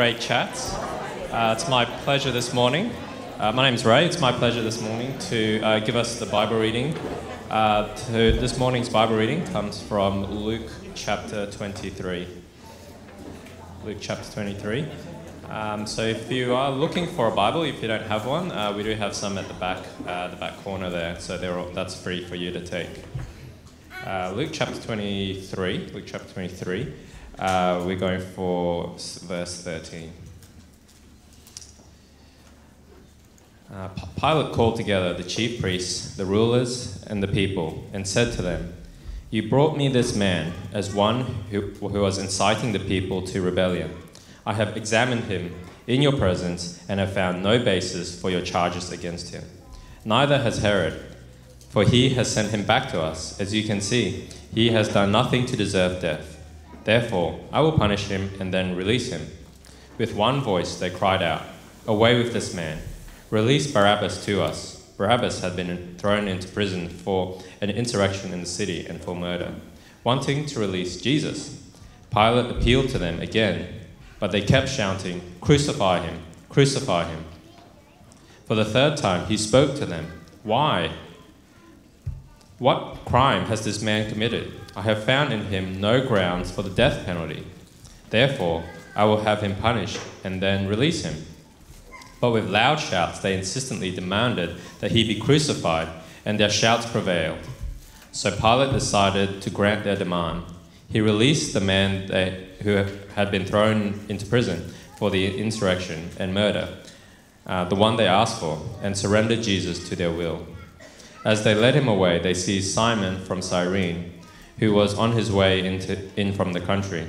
Great chats. Uh, it's my pleasure this morning. Uh, my name is Ray. It's my pleasure this morning to uh, give us the Bible reading. Uh, to, this morning's Bible reading comes from Luke chapter 23. Luke chapter 23. Um, so if you are looking for a Bible, if you don't have one, uh, we do have some at the back, uh, the back corner there. So all, that's free for you to take. Uh, Luke chapter 23. Luke chapter 23. Uh, we're going for verse 13. Uh, Pilate called together the chief priests, the rulers, and the people, and said to them, You brought me this man as one who, who was inciting the people to rebellion. I have examined him in your presence and have found no basis for your charges against him. Neither has Herod, for he has sent him back to us. As you can see, he has done nothing to deserve death. Therefore, I will punish him and then release him. With one voice they cried out, Away with this man! Release Barabbas to us. Barabbas had been thrown into prison for an insurrection in the city and for murder. Wanting to release Jesus, Pilate appealed to them again but they kept shouting, Crucify him! Crucify him! For the third time, he spoke to them, Why? What crime has this man committed? I have found in him no grounds for the death penalty. Therefore, I will have him punished and then release him. But with loud shouts, they insistently demanded that he be crucified, and their shouts prevailed. So Pilate decided to grant their demand. He released the man they, who had been thrown into prison for the insurrection and murder, uh, the one they asked for, and surrendered Jesus to their will. As they led him away, they seized Simon from Cyrene, who was on his way into, in from the country,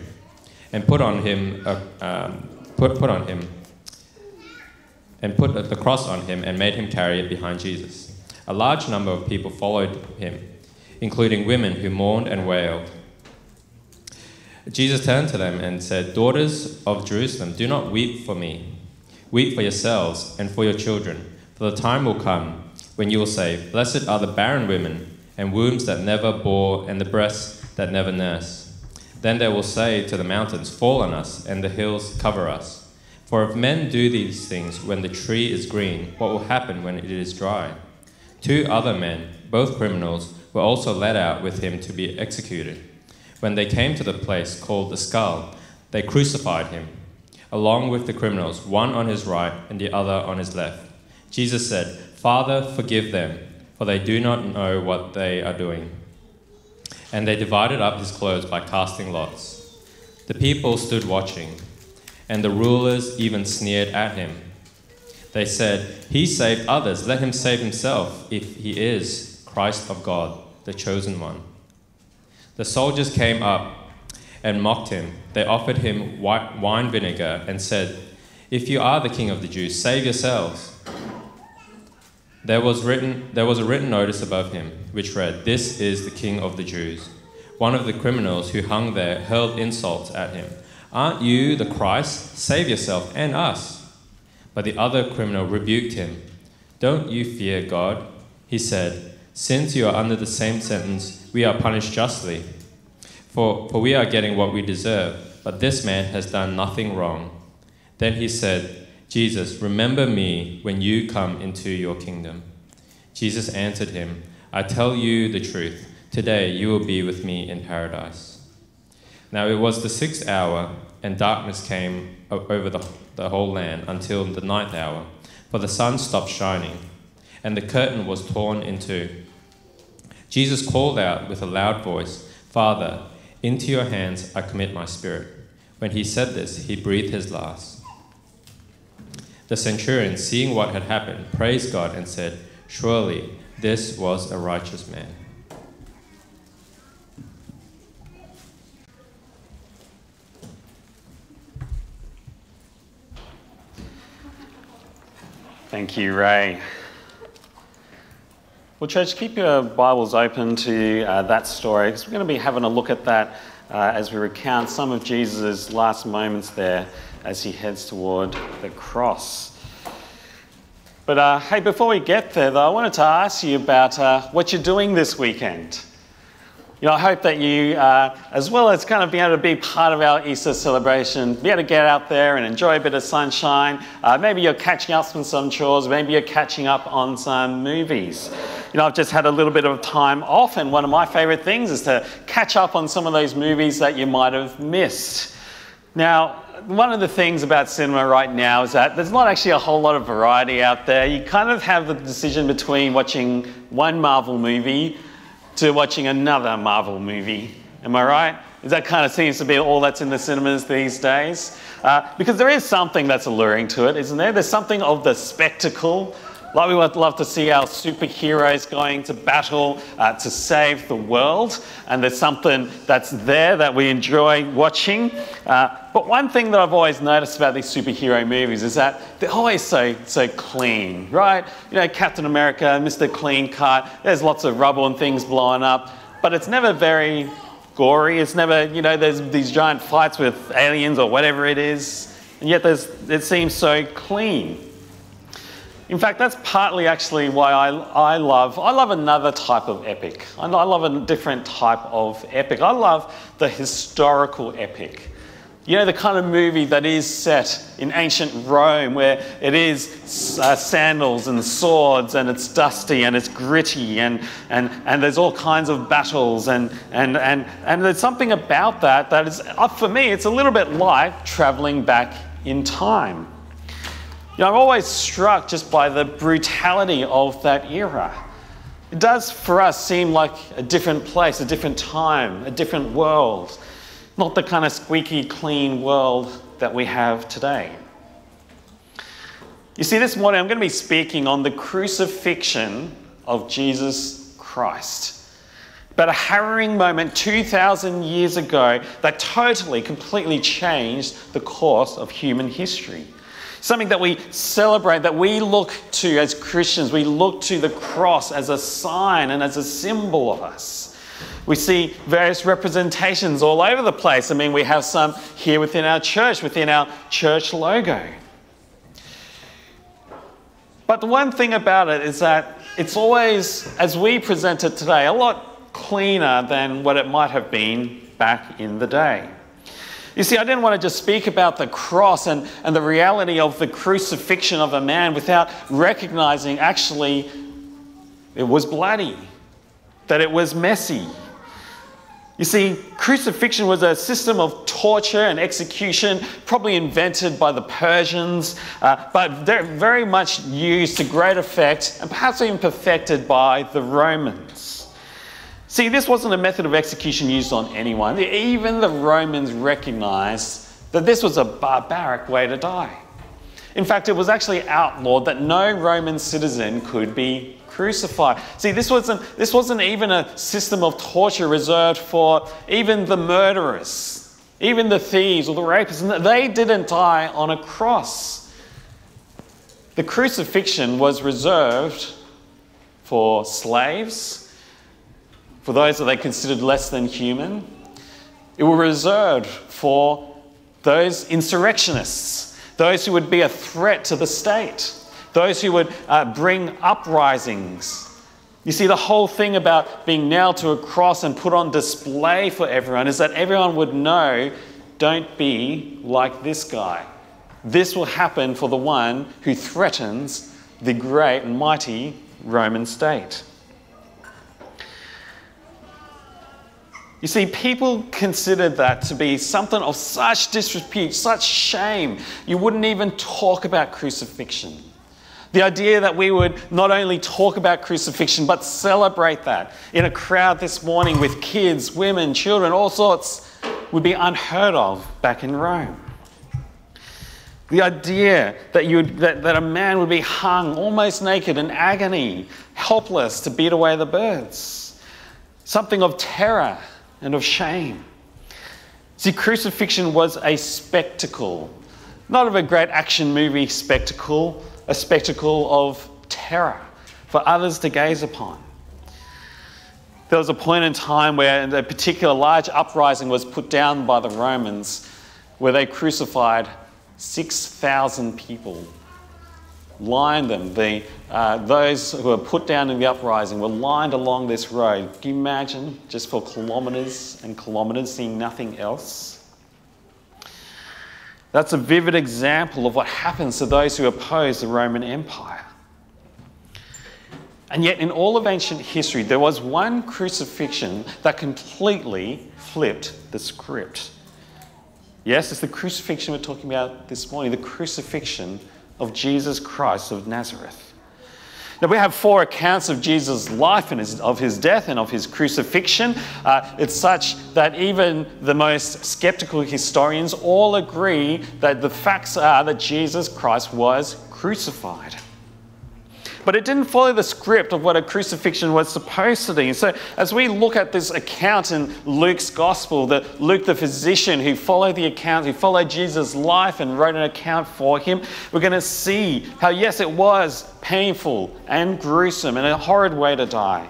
and put on him a, um, put, put on him and put the cross on him and made him carry it behind Jesus. A large number of people followed him, including women who mourned and wailed. Jesus turned to them and said, Daughters of Jerusalem, do not weep for me. Weep for yourselves and for your children, for the time will come when you will say, Blessed are the barren women, and wombs that never bore, and the breasts that never nurse. Then they will say to the mountains, Fall on us, and the hills cover us. For if men do these things when the tree is green, what will happen when it is dry? Two other men, both criminals, were also led out with him to be executed. When they came to the place called the skull, they crucified him, along with the criminals, one on his right and the other on his left. Jesus said, Father, forgive them, for they do not know what they are doing. And they divided up his clothes by casting lots. The people stood watching, and the rulers even sneered at him. They said, He saved others, let him save himself if he is Christ of God, the chosen one. The soldiers came up and mocked him. They offered him wine vinegar and said, If you are the king of the Jews, save yourselves. There was, written, there was a written notice above him, which read, This is the king of the Jews. One of the criminals who hung there hurled insults at him. Aren't you the Christ? Save yourself and us. But the other criminal rebuked him. Don't you fear God? He said, Since you are under the same sentence, we are punished justly. For, for we are getting what we deserve, but this man has done nothing wrong. Then he said, Jesus, remember me when you come into your kingdom. Jesus answered him, I tell you the truth. Today you will be with me in paradise. Now it was the sixth hour, and darkness came over the, the whole land until the ninth hour, for the sun stopped shining, and the curtain was torn in two. Jesus called out with a loud voice, Father, into your hands I commit my spirit. When he said this, he breathed his last. The centurion, seeing what had happened, praised God and said, Surely this was a righteous man. Thank you, Ray. Well, church, keep your Bibles open to uh, that story because we're going to be having a look at that uh, as we recount some of Jesus' last moments there as he heads toward the cross. But uh, hey, before we get there, though, I wanted to ask you about uh, what you're doing this weekend. You know, I hope that you, uh, as well as kind of being able to be part of our Easter celebration, be able to get out there and enjoy a bit of sunshine. Uh, maybe you're catching up on some chores, maybe you're catching up on some movies. You know, I've just had a little bit of time off, and one of my favourite things is to catch up on some of those movies that you might have missed. Now, one of the things about cinema right now is that there's not actually a whole lot of variety out there. You kind of have the decision between watching one Marvel movie to watching another Marvel movie. Am I right? That kind of seems to be all that's in the cinemas these days. Uh, because there is something that's alluring to it, isn't there? There's something of the spectacle. Like we would love to see our superheroes going to battle uh, to save the world, and there's something that's there that we enjoy watching. Uh, but one thing that I've always noticed about these superhero movies is that they're always so so clean, right? You know, Captain America, Mr. Clean Cut. There's lots of rubble and things blowing up, but it's never very gory. It's never, you know, there's these giant fights with aliens or whatever it is, and yet there's, it seems so clean. In fact, that's partly actually why I, I love, I love another type of epic. I love a different type of epic. I love the historical epic. You know, the kind of movie that is set in ancient Rome where it is uh, sandals and swords and it's dusty and it's gritty and, and, and there's all kinds of battles and, and, and, and there's something about that that is, uh, for me, it's a little bit like traveling back in time. You know, I'm always struck just by the brutality of that era. It does for us seem like a different place, a different time, a different world, not the kind of squeaky clean world that we have today. You see, this morning I'm going to be speaking on the crucifixion of Jesus Christ. But a harrowing moment 2,000 years ago that totally, completely changed the course of human history something that we celebrate, that we look to as Christians. We look to the cross as a sign and as a symbol of us. We see various representations all over the place. I mean, we have some here within our church, within our church logo. But the one thing about it is that it's always, as we present it today, a lot cleaner than what it might have been back in the day. You see, I didn't want to just speak about the cross and, and the reality of the crucifixion of a man without recognizing actually it was bloody, that it was messy. You see, crucifixion was a system of torture and execution, probably invented by the Persians, uh, but very much used to great effect and perhaps even perfected by the Romans. See, this wasn't a method of execution used on anyone. Even the Romans recognized that this was a barbaric way to die. In fact, it was actually outlawed that no Roman citizen could be crucified. See, this wasn't, this wasn't even a system of torture reserved for even the murderers, even the thieves or the rapists. They didn't die on a cross. The crucifixion was reserved for slaves for those that they considered less than human. It was reserved for those insurrectionists, those who would be a threat to the state, those who would uh, bring uprisings. You see, the whole thing about being nailed to a cross and put on display for everyone is that everyone would know don't be like this guy. This will happen for the one who threatens the great and mighty Roman state. You see, people considered that to be something of such disrepute, such shame, you wouldn't even talk about crucifixion. The idea that we would not only talk about crucifixion, but celebrate that in a crowd this morning with kids, women, children, all sorts, would be unheard of back in Rome. The idea that, you that, that a man would be hung almost naked in agony, helpless to beat away the birds. Something of terror and of shame. See, crucifixion was a spectacle, not of a great action movie spectacle, a spectacle of terror for others to gaze upon. There was a point in time where a particular large uprising was put down by the Romans where they crucified 6,000 people. Lined them. The, uh, those who were put down in the uprising were lined along this road. Can you imagine just for kilometres and kilometres seeing nothing else? That's a vivid example of what happens to those who oppose the Roman Empire. And yet, in all of ancient history, there was one crucifixion that completely flipped the script. Yes, it's the crucifixion we're talking about this morning, the crucifixion of Jesus Christ of Nazareth. Now, we have four accounts of Jesus' life and his, of his death and of his crucifixion. Uh, it's such that even the most skeptical historians all agree that the facts are that Jesus Christ was crucified. But it didn't follow the script of what a crucifixion was supposed to be. So, as we look at this account in Luke's gospel, that Luke, the physician who followed the account, who followed Jesus' life and wrote an account for him, we're going to see how, yes, it was painful and gruesome and a horrid way to die.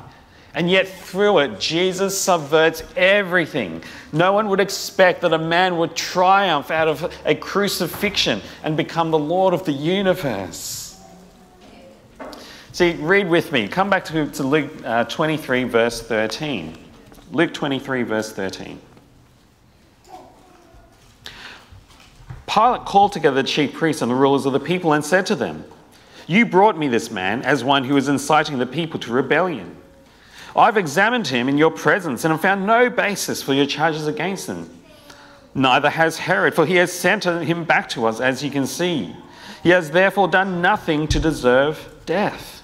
And yet, through it, Jesus subverts everything. No one would expect that a man would triumph out of a crucifixion and become the Lord of the universe. See, read with me. Come back to, to Luke uh, 23, verse 13. Luke 23, verse 13. Pilate called together the chief priests and the rulers of the people and said to them, You brought me this man as one who is inciting the people to rebellion. I've examined him in your presence and have found no basis for your charges against him. Neither has Herod, for he has sent him back to us, as you can see. He has therefore done nothing to deserve death.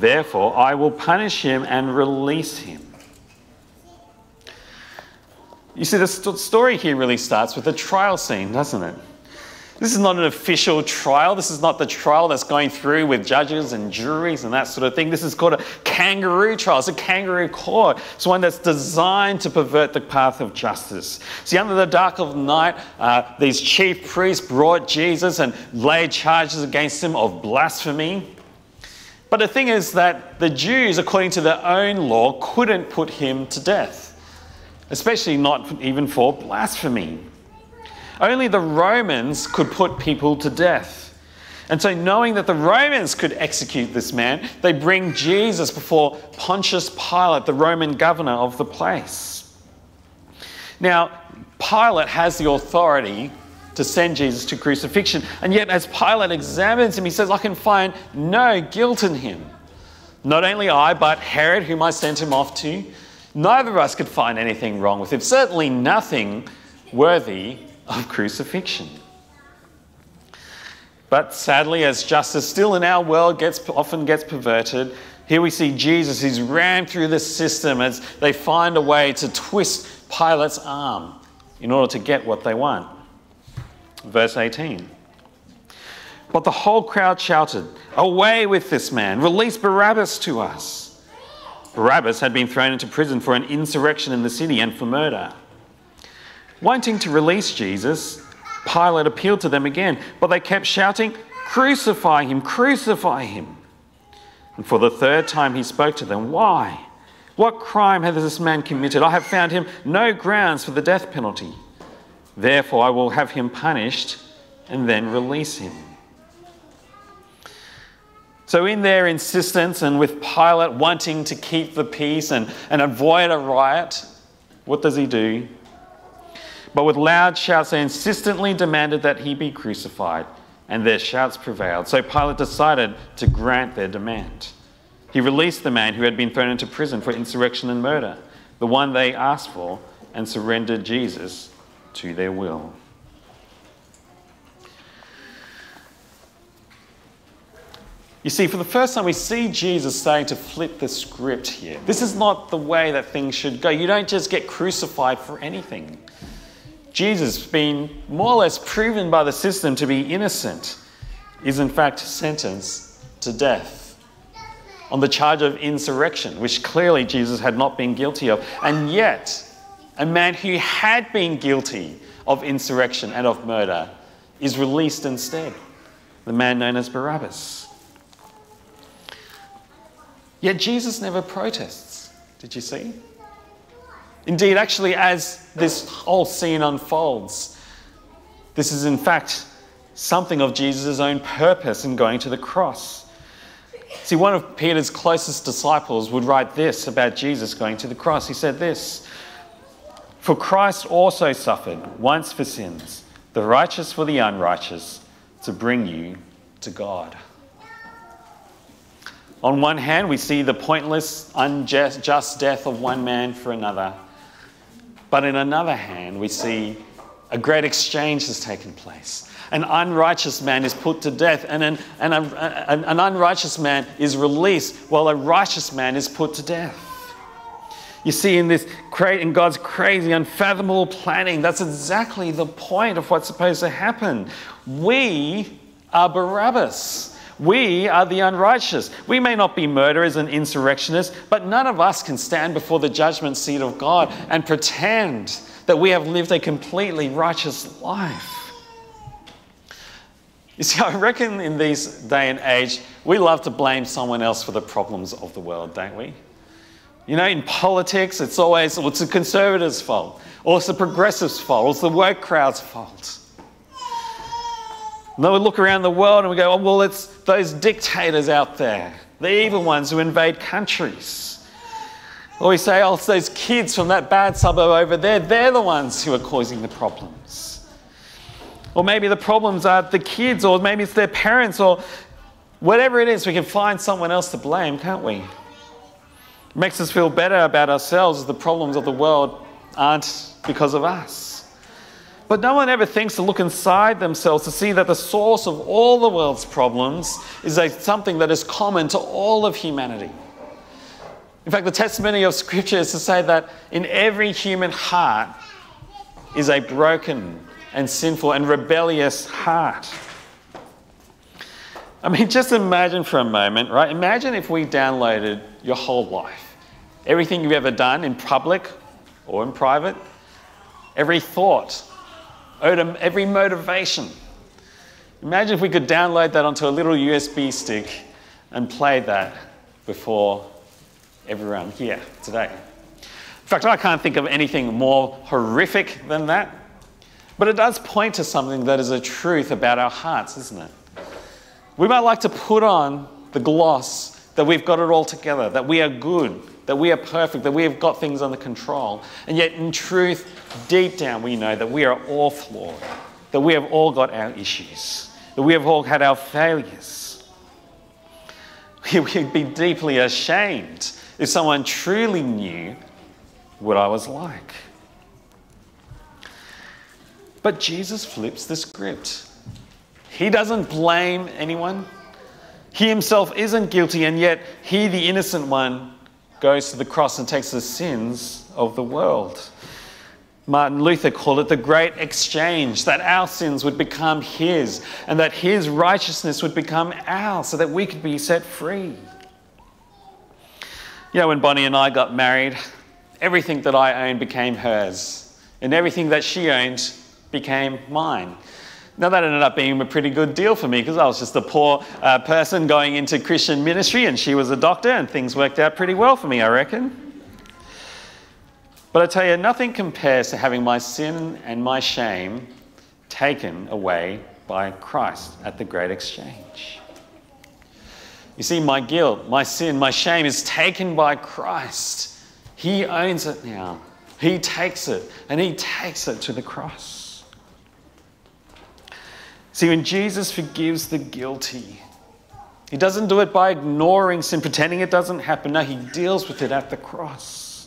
Therefore, I will punish him and release him. You see, the story here really starts with a trial scene, doesn't it? This is not an official trial. This is not the trial that's going through with judges and juries and that sort of thing. This is called a kangaroo trial. It's a kangaroo court. It's one that's designed to pervert the path of justice. See, under the dark of night, uh, these chief priests brought Jesus and laid charges against him of blasphemy but the thing is that the Jews, according to their own law, couldn't put him to death, especially not even for blasphemy. Only the Romans could put people to death. And so, knowing that the Romans could execute this man, they bring Jesus before Pontius Pilate, the Roman governor of the place. Now, Pilate has the authority to send Jesus to crucifixion. And yet, as Pilate examines him, he says, I can find no guilt in him. Not only I, but Herod, whom I sent him off to, neither of us could find anything wrong with him. Certainly nothing worthy of crucifixion. But sadly, as justice still in our world gets, often gets perverted, here we see Jesus who's ran through the system as they find a way to twist Pilate's arm in order to get what they want. Verse 18. But the whole crowd shouted, Away with this man! Release Barabbas to us! Barabbas had been thrown into prison for an insurrection in the city and for murder. Wanting to release Jesus, Pilate appealed to them again, but they kept shouting, Crucify him! Crucify him! And for the third time he spoke to them, Why? What crime has this man committed? I have found him no grounds for the death penalty. Therefore, I will have him punished and then release him. So, in their insistence and with Pilate wanting to keep the peace and, and avoid a riot, what does he do? But with loud shouts, they insistently demanded that he be crucified, and their shouts prevailed. So Pilate decided to grant their demand. He released the man who had been thrown into prison for insurrection and murder, the one they asked for, and surrendered Jesus to their will. You see, for the first time, we see Jesus starting to flip the script here. This is not the way that things should go. You don't just get crucified for anything. Jesus, being more or less proven by the system to be innocent, is in fact sentenced to death on the charge of insurrection, which clearly Jesus had not been guilty of. And yet, a man who had been guilty of insurrection and of murder, is released instead. The man known as Barabbas. Yet Jesus never protests. Did you see? Indeed, actually, as this whole scene unfolds, this is in fact something of Jesus' own purpose in going to the cross. See, one of Peter's closest disciples would write this about Jesus going to the cross. He said this For Christ also suffered once for sins, the righteous for the unrighteous, to bring you to God. On one hand, we see the pointless, unjust just death of one man for another. But in another hand, we see a great exchange has taken place. An unrighteous man is put to death, and an, an, an unrighteous man is released, while a righteous man is put to death. You see, in this in God's crazy, unfathomable planning, that's exactly the point of what's supposed to happen. We are Barabbas. We are the unrighteous. We may not be murderers and insurrectionists, but none of us can stand before the judgment seat of God and pretend that we have lived a completely righteous life. You see, I reckon in this day and age, we love to blame someone else for the problems of the world, don't we? You know, in politics, it's always, well, it's the conservatives' fault, or it's the progressives' fault, or it's the work crowd's fault. And then we look around the world and we go, oh, well, it's those dictators out there, the evil ones who invade countries. Or we say, oh, it's those kids from that bad suburb over there, they're the ones who are causing the problems. Or maybe the problems are the kids, or maybe it's their parents, or whatever it is, we can find someone else to blame, can't we? Makes us feel better about ourselves the problems of the world aren't because of us. But no one ever thinks to look inside themselves to see that the source of all the world's problems is a, something that is common to all of humanity. In fact, the testimony of Scripture is to say that in every human heart is a broken and sinful and rebellious heart. I mean, just imagine for a moment, right? Imagine if we downloaded your whole life, everything you've ever done in public or in private, every thought, every motivation. Imagine if we could download that onto a little USB stick and play that before everyone here today. In fact, I can't think of anything more horrific than that. But it does point to something that is a truth about our hearts, isn't it? We might like to put on the gloss that we've got it all together, that we are good, that we are perfect, that we have got things under control. And yet, in truth, deep down, we know that we are all flawed, that we have all got our issues, that we have all had our failures. We'd be deeply ashamed if someone truly knew what I was like. But Jesus flips the script. He doesn't blame anyone. He himself isn't guilty, and yet he, the innocent one, goes to the cross and takes the sins of the world. Martin Luther called it the great exchange, that our sins would become his and that his righteousness would become ours so that we could be set free. You know, when Bonnie and I got married, everything that I owned became hers, and everything that she owned became mine. Now, that ended up being a pretty good deal for me because I was just a poor uh, person going into Christian ministry and she was a doctor, and things worked out pretty well for me, I reckon. But I tell you, nothing compares to having my sin and my shame taken away by Christ at the great exchange. You see, my guilt, my sin, my shame is taken by Christ. He owns it now. He takes it and he takes it to the cross. See, when Jesus forgives the guilty, he doesn't do it by ignoring sin, pretending it doesn't happen. No, he deals with it at the cross.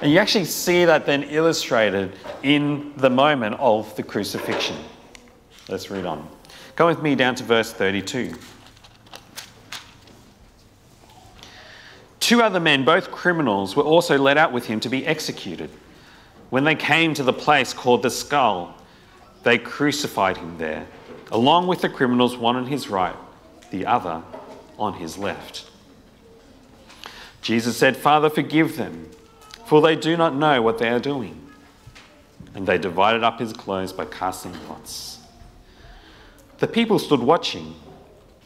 And you actually see that then illustrated in the moment of the crucifixion. Let's read on. Go with me down to verse 32. Two other men, both criminals, were also led out with him to be executed. When they came to the place called the skull, they crucified him there, along with the criminals, one on his right, the other on his left. Jesus said, Father, forgive them, for they do not know what they are doing. And they divided up his clothes by casting lots. The people stood watching,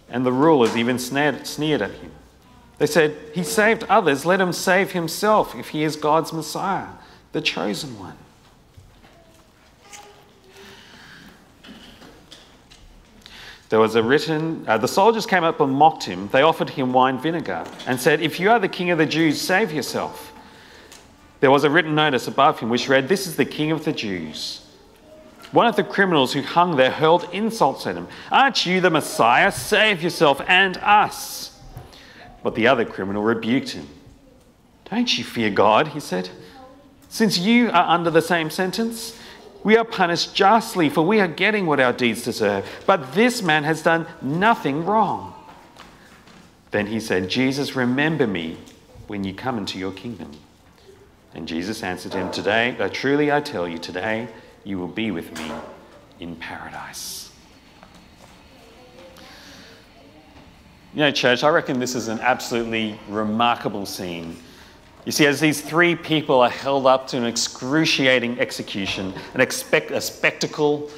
and the rulers even sneered, at him. They said, He saved others, let him save himself if he is God's Messiah, the chosen one. There was a written, uh, the soldiers came up and mocked him. They offered him wine vinegar and said, If you are the king of the Jews, save yourself. There was a written notice above him which read, This is the king of the Jews. One of the criminals who hung there hurled insults at him. Aren't you the Messiah? Save yourself and us. But the other criminal rebuked him. Don't you fear God, he said. Since you are under the same sentence, we are punished justly, for we are getting what our deeds deserve. But this man has done nothing wrong. Then he said, Jesus, remember me when you come into your kingdom. And Jesus answered him, Today, uh, truly I tell you, today you will be with me in paradise. You know, church, I reckon this is an absolutely remarkable scene. You see, as these three people are held up to an excruciating execution, an expect, a spectacle,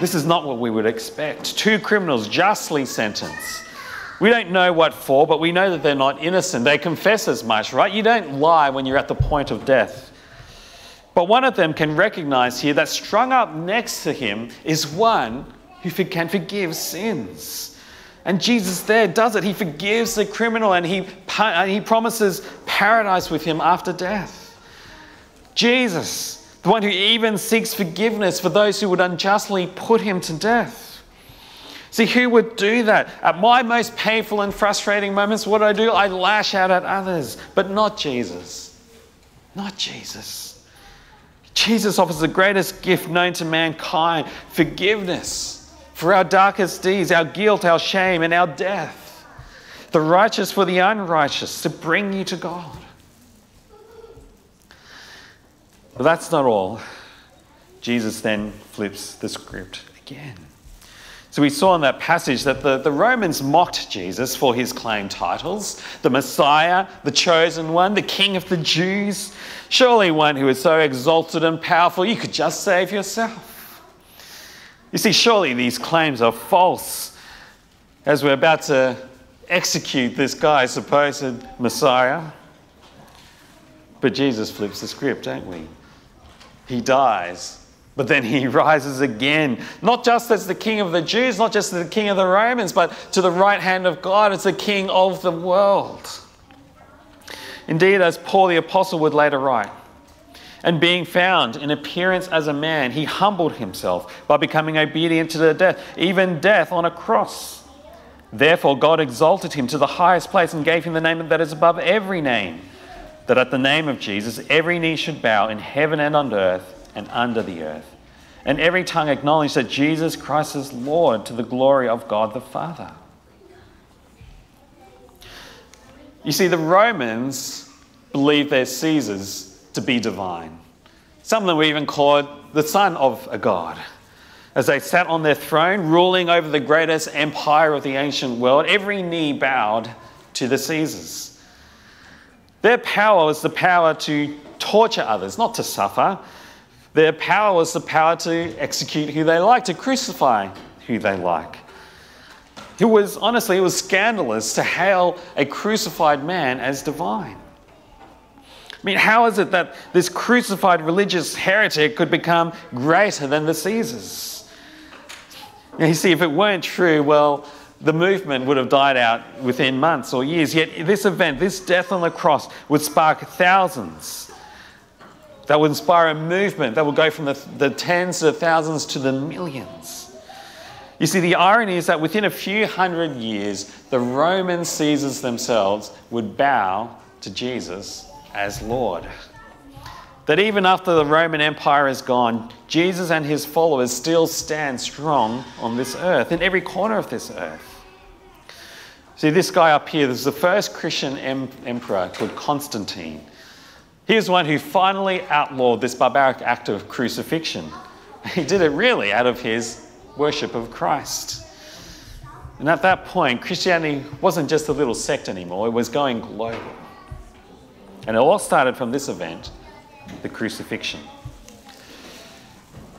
this is not what we would expect. Two criminals justly sentenced. We don't know what for, but we know that they're not innocent. They confess as much, right? You don't lie when you're at the point of death. But one of them can recognize here that strung up next to him is one who can forgive sins. And Jesus there does it. He forgives the criminal and he, and uh, he promises paradise with him after death. Jesus, the one who even seeks forgiveness for those who would unjustly put him to death. See, who would do that? At my most painful and frustrating moments, what do I do? I lash out at others, but not Jesus. Not Jesus. Jesus offers the greatest gift known to mankind forgiveness for our darkest deeds, our guilt, our shame, and our death. The righteous for the unrighteous to bring you to God. But that's not all. Jesus then flips the script again. So we saw in that passage that the, the Romans mocked Jesus for his claimed titles the Messiah, the chosen one, the King of the Jews. Surely one who is so exalted and powerful, you could just save yourself. You see, surely these claims are false. As we're about to execute this guy's supposed Messiah. But Jesus flips the script, don't we? He dies but then he rises again, not just as the king of the Jews, not just the king of the Romans, but to the right hand of God as the king of the world. Indeed, as Paul the Apostle would later write, and being found in appearance as a man, he humbled himself by becoming obedient to the death, even death on a cross. Therefore, God exalted him to the highest place and gave him the name that is above every name, that at the name of Jesus every knee should bow in heaven and on earth and under the earth. And every tongue acknowledge that Jesus Christ is Lord to the glory of God the Father. You see, the Romans believed their Caesars to be divine. Some of them were even called the son of a god. As they sat on their throne, ruling over the greatest empire of the ancient world, every knee bowed to the Caesars. Their power was the power to torture others, not to suffer, their power was the power to execute who they like, to crucify who they like. It was, honestly, it was scandalous to hail a crucified man as divine. I mean, how is it that this crucified religious heretic could become greater than the Caesars? Now, you see, if it weren't true, well, the movement would have died out within months or years. Yet, this event, this death on the cross, would spark thousands that would inspire a movement that would go from the, the tens to the thousands to the millions. You see, the irony is that within a few hundred years, the Roman Caesars themselves would bow to Jesus as Lord. That even after the Roman Empire is gone, Jesus and his followers still stand strong on this earth, in every corner of this earth. See, this guy up here, this is the first Christian em- emperor called Constantine. He is one who finally outlawed this barbaric act of crucifixion. He did it really out of his worship of Christ. And at that point, Christianity wasn't just a little sect anymore, it was going global. And it all started from this event the crucifixion.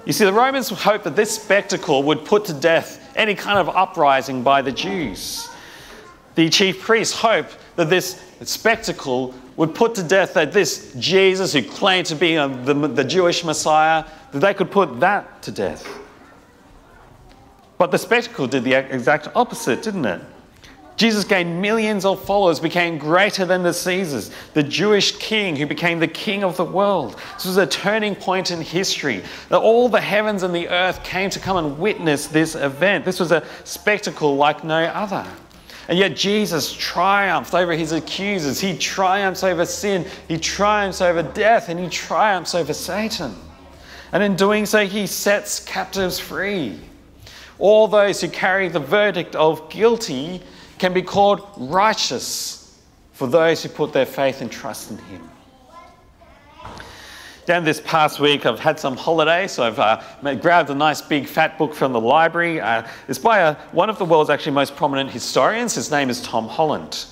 You see, the Romans hoped that this spectacle would put to death any kind of uprising by the Jews. The chief priests hoped that this spectacle would put to death that this Jesus, who claimed to be uh, the, the Jewish Messiah, that they could put that to death. But the spectacle did the exact opposite, didn't it? Jesus gained millions of followers, became greater than the Caesars, the Jewish king who became the king of the world. This was a turning point in history. That all the heavens and the earth came to come and witness this event. This was a spectacle like no other. And yet Jesus triumphed over his accusers. He triumphs over sin. He triumphs over death. And he triumphs over Satan. And in doing so, he sets captives free. All those who carry the verdict of guilty can be called righteous for those who put their faith and trust in Him. Down this past week, I've had some holiday, so I've uh, grabbed a nice big fat book from the library. Uh, it's by a, one of the world's actually most prominent historians. His name is Tom Holland.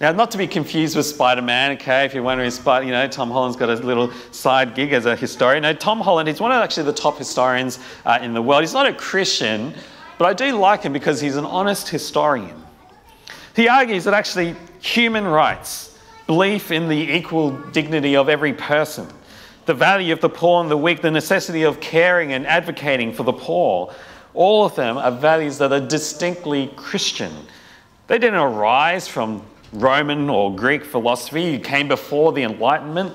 Now, not to be confused with Spider Man, okay, if you're wondering, Spider, you know, Tom Holland's got a little side gig as a historian. No, Tom Holland, he's one of actually the top historians uh, in the world. He's not a Christian, but I do like him because he's an honest historian. He argues that actually human rights, belief in the equal dignity of every person, the value of the poor and the weak, the necessity of caring and advocating for the poor, all of them are values that are distinctly Christian. They didn't arise from Roman or Greek philosophy, it came before the Enlightenment.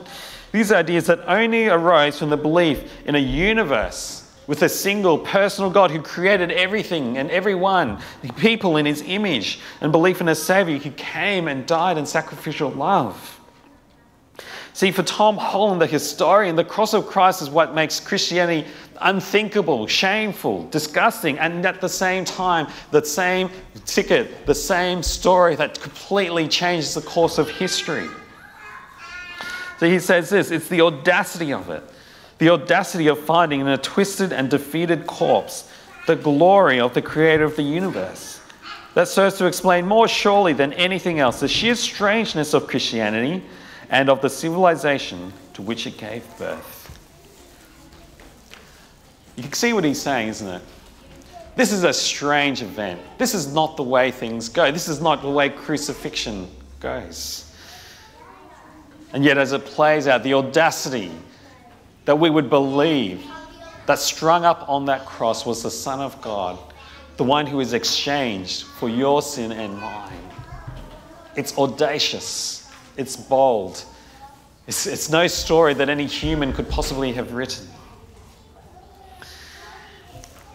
These ideas that only arose from the belief in a universe with a single personal God who created everything and everyone, the people in his image, and belief in a Savior who came and died in sacrificial love. See, for Tom Holland, the historian, the cross of Christ is what makes Christianity unthinkable, shameful, disgusting, and at the same time, the same ticket, the same story that completely changes the course of history. So he says this it's the audacity of it the audacity of finding in a twisted and defeated corpse the glory of the creator of the universe. That serves to explain more surely than anything else the sheer strangeness of Christianity and of the civilization to which it gave birth. You can see what he's saying, isn't it? This is a strange event. This is not the way things go. This is not the way crucifixion goes. And yet, as it plays out, the audacity that we would believe that strung up on that cross was the Son of God, the one who was exchanged for your sin and mine. It's audacious, it's bold, it's, it's no story that any human could possibly have written.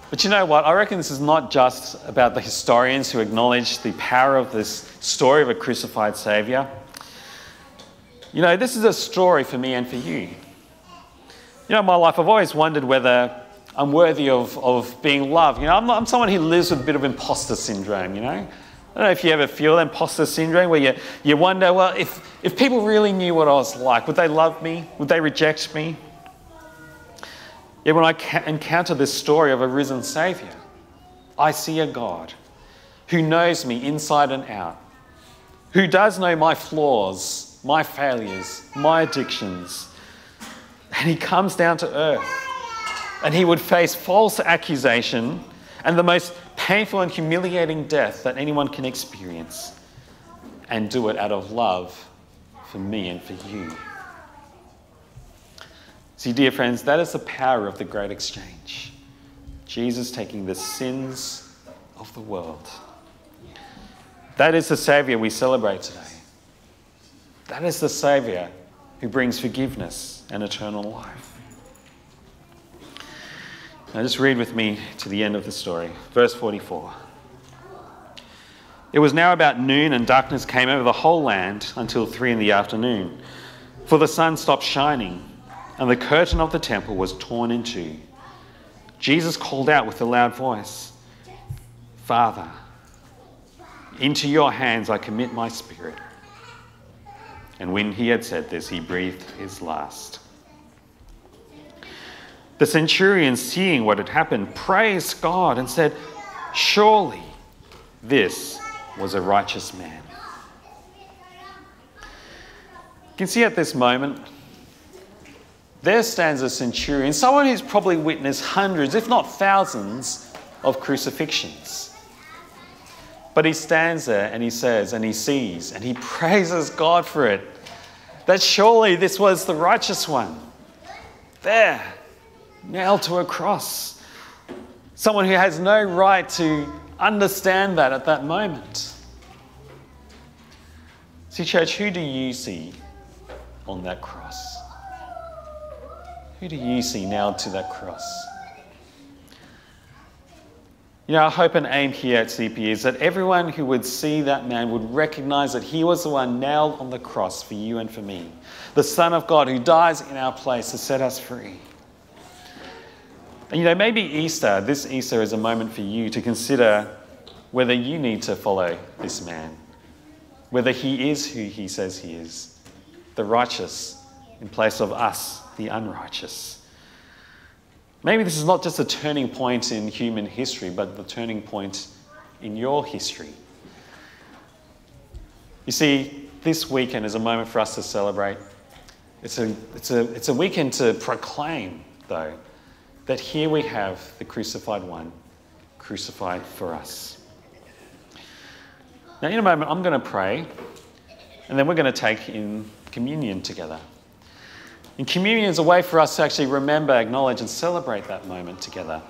But you know what? I reckon this is not just about the historians who acknowledge the power of this story of a crucified Saviour. You know, this is a story for me and for you. You know, my life, I've always wondered whether I'm worthy of, of being loved. You know, I'm, I'm someone who lives with a bit of imposter syndrome, you know. I don't know if you ever feel imposter syndrome where you, you wonder, well, if, if people really knew what I was like, would they love me? Would they reject me? Yet when I ca- encounter this story of a risen Saviour, I see a God who knows me inside and out, who does know my flaws, my failures, my addictions, and he comes down to earth. And he would face false accusation and the most painful and humiliating death that anyone can experience. And do it out of love for me and for you. See, dear friends, that is the power of the great exchange. Jesus taking the sins of the world. That is the Saviour we celebrate today. That is the Saviour who brings forgiveness and eternal life. Now, just read with me to the end of the story. Verse 44. It was now about noon, and darkness came over the whole land until three in the afternoon. For the sun stopped shining, and the curtain of the temple was torn in two. Jesus called out with a loud voice Father, into your hands I commit my spirit. And when he had said this, he breathed his last. The centurion, seeing what had happened, praised God and said, Surely this was a righteous man. You can see at this moment, there stands a centurion, someone who's probably witnessed hundreds, if not thousands, of crucifixions. But he stands there and he says, and he sees, and he praises God for it that surely this was the righteous one. There, nailed to a cross. Someone who has no right to understand that at that moment. See, church, who do you see on that cross? Who do you see nailed to that cross? You know, our hope and aim here at CPE is that everyone who would see that man would recognize that he was the one nailed on the cross for you and for me, the Son of God who dies in our place to set us free. And you know, maybe Easter, this Easter is a moment for you to consider whether you need to follow this man, whether he is who he says he is, the righteous in place of us, the unrighteous. Maybe this is not just a turning point in human history, but the turning point in your history. You see, this weekend is a moment for us to celebrate. It's a, it's a, it's a weekend to proclaim, though, that here we have the crucified one, crucified for us. Now, in a moment, I'm going to pray, and then we're going to take in communion together. And communion is a way for us to actually remember, acknowledge, and celebrate that moment together.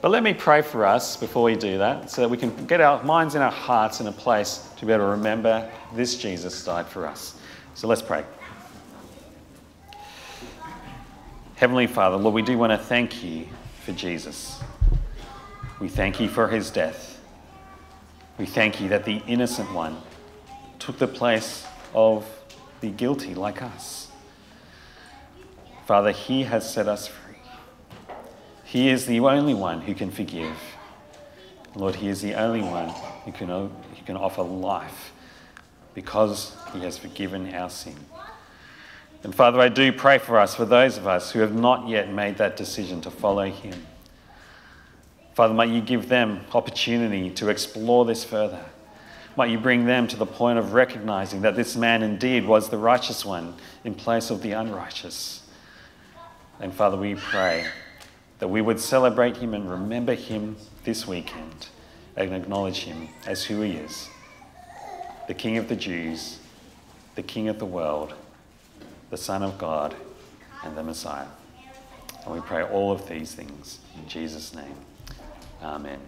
But let me pray for us before we do that so that we can get our minds and our hearts in a place to be able to remember this Jesus died for us. So let's pray. Heavenly Father, Lord, we do want to thank you for Jesus. We thank you for his death. We thank you that the innocent one took the place of the guilty like us. Father, He has set us free. He is the only one who can forgive. Lord, He is the only one who can, who can offer life because He has forgiven our sin. And Father, I do pray for us, for those of us who have not yet made that decision to follow Him. Father, might you give them opportunity to explore this further. Might you bring them to the point of recognizing that this man indeed was the righteous one in place of the unrighteous. And Father, we pray that we would celebrate him and remember him this weekend and acknowledge him as who he is the King of the Jews, the King of the world, the Son of God, and the Messiah. And we pray all of these things in Jesus' name. Amen.